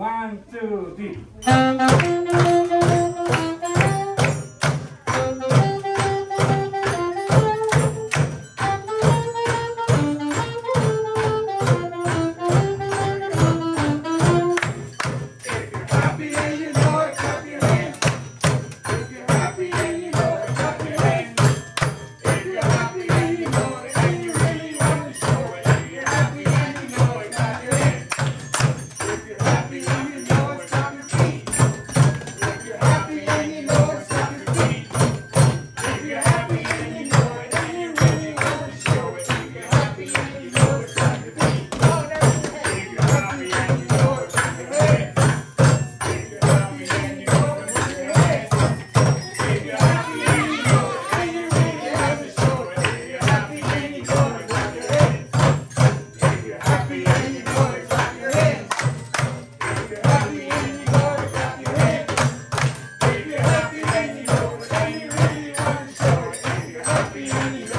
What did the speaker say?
One, two, three. Yeah.